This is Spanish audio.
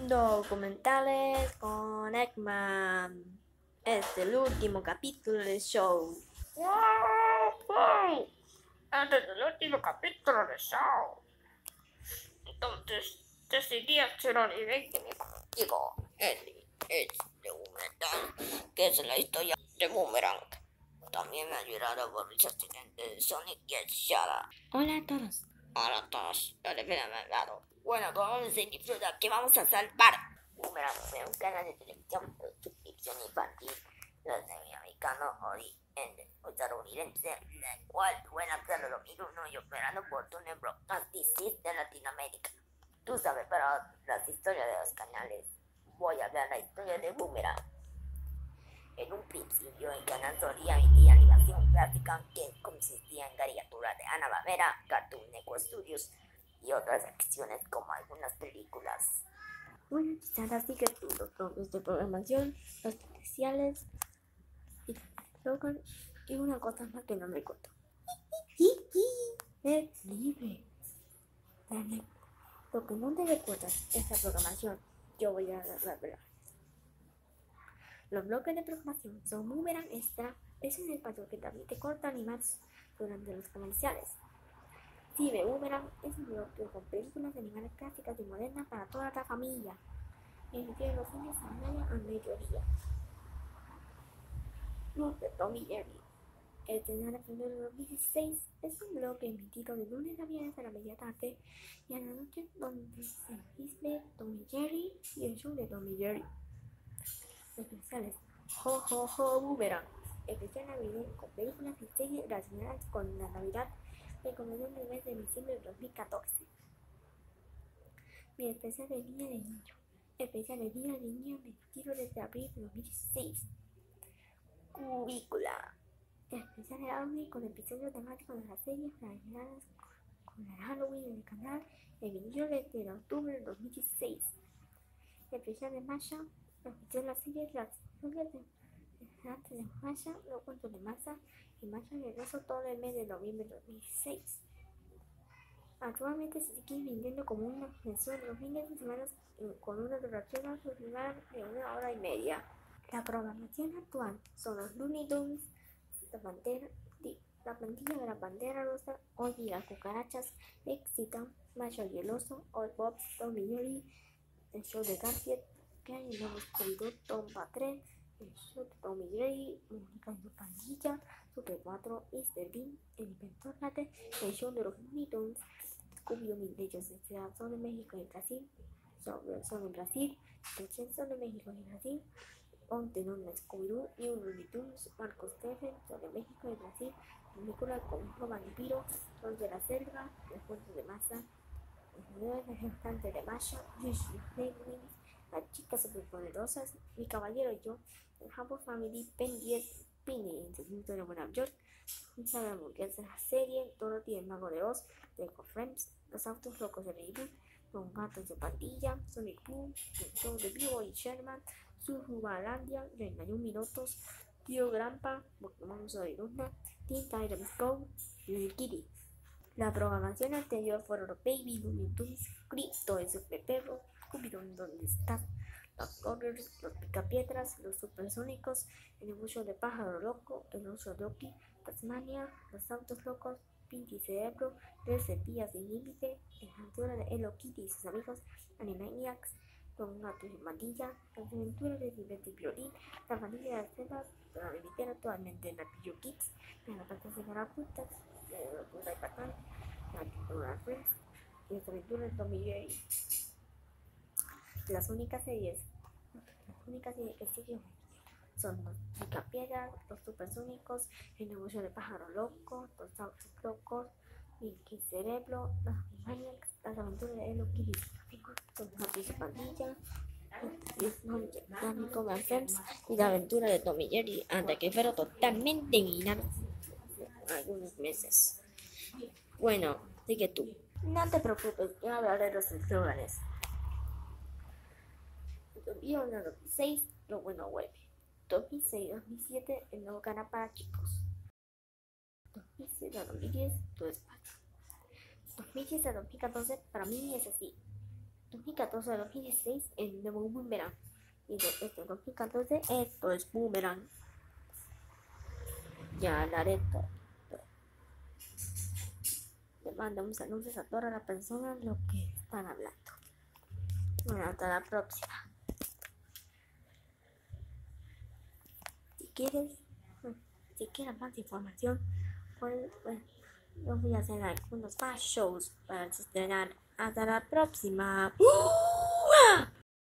Documentales con Eggman. Este es el último capítulo del show. ¡Wow! Antes del último capítulo del show. Entonces, decidí hacer un evento contigo. El es documental, que es la historia de Boomerang. También me ayudaron por mis asistentes Sonic y Shara. Hola a todos. Hola todos, yo les. Bueno, vamos a disfrutar que vamos a salvar. Es un canal de televisión de suscripción infantil norteamericano estadounidense, la cual pueden hacerlo lo mismo y operando por Tunnel Broadcast de Latinoamérica. Tú sabes, pero las historias de los canales. Voy a hablar la historia de Boomerang. En un principio, el canal solía emitir animación clásica que consistía en caricaturas de Ana Barbera, Cartoon y otras acciones como algunas películas. Bueno, quizás así que los programas de programación, los especiales, y y una cosa más que no me recuerdo. Es libre. Dale. Lo que no te recuerdas es la programación. Yo voy a hablar. Los bloques de programación son Boomerang Extra, es un espacio que permite corta animados durante los comerciales. Cine Boomerang es un bloque con películas de animales clásicas y modernas para toda la familia. Emitido los fines de semana a mediodía. Los de Tommy Jerry. El de febrero de 2016 es un bloque emitido de lunes a viernes a la media tarde y a la noche donde se exhibe Tommy Jerry y el show de Tommy Jerry. Especiales Ho Ho Ho Boomerang. Especial navideño con películas y series relacionadas con la Navidad que comenzó en el mes de diciembre de 2014. Mi especial de Día de Niño. Especial de Día de Niño emitido desde abril de 2016. Cubícula especial de Halloween con episodios temáticos de las series relacionadas con el Halloween en el canal emitido desde octubre de 2016. Especial de Masha, especial de las series de antes de Masha, los cuentos de Masa y Masha regresó todo el mes de noviembre de 2016. Actualmente se sigue vendiendo como una mensual los fines de semana con una duración aproximada de una hora y media. La programación actual son los Looney Tunes, la, pantera, la plantilla de la pantera rosa, y las cucarachas, Exita, Macho Hieloso, All Bob, Tommy Jerry, el show de Garfield, que hay en Scooby Tom Patrón, de Tommy Jerry, Mónica y su pandilla, Super 4, Mr. Bean, el inventor Late, el show de los Looney Tunes, Scooby-Doo Mil Bellos son de México y Brasil, son en Brasil, son de México y Brasil, Ponte Nombre Scooby-Doo, New Looney Tunes, Marcos Stephen, sobre México y Brasil, película con un vampiro, Son de la Selva, El Puente de Masa, Los Nueve Restantes de Masha, Yushi Wings, Las Chicas Superpoderosas, Mi Caballero y Yo, El Humble Family, Ben 10, Pini, Instituto de Nueva York, Un de la serie, Dorothy el Mago de Oz, Deco Friends, Los Autos Locos de Reboot, Los Gatos de Pandilla, Sonic Boom, El Show de Vivo y Sherman, Surhubalandia, 31 minutos, Tío Grampa, Pokémon Soy Luna, Teen Titans Go, Lil Kitty. La programación anterior fueron Baby Looney Tunes, Crypto, el Super Perro, scooby ¿Dónde estás? Los Goggers, los Picapiedras, los Supersónicos, el negocio de Pájaro Loco, el Oso Doki, Tasmania, los Autos Locos, Pinky Cerebro, Tres Cepillas de Límite, el Aventura de Hello Kitty y sus amigos, Animaniacs, con gato y mandilla, las aventuras de y Violín, la familia de las la emitir actualmente en la Pillo Kids, en la fantasía de las putas, de la puta y patán, la Pintura Friends, y las aventuras de Tommy Jerry. Las únicas series, las únicas series que siguen son los Picapiedras, los Supersónicos, el negocio de pájaro loco, los autos locos, Pinky Cerebro, los Animaniacs, las aventuras de Hello Kitty con Happy Pandilla, con Friends y la aventura de Tommy Jerry antes que fuera totalmente eliminados algunos meses. Bueno, sigue tú. No te preocupes, yo hablaré de los eslóganes. 2006, lo bueno web. 2006-2007, el nuevo canal para chicos. 2006-2010, tu espacio. 2010 2014, para mí es así. 2014 al 2016 el nuevo Boomerang. Y de este 2014 esto es Boomerang. Ya hablaré todo. Le mandamos anuncios a todas las personas lo que están hablando. Bueno, hasta la próxima. Quieres, si quieres más información, pues, pues, yo voy a hacer algunos más shows para estrenar. Hasta la próxima. ¡Oh!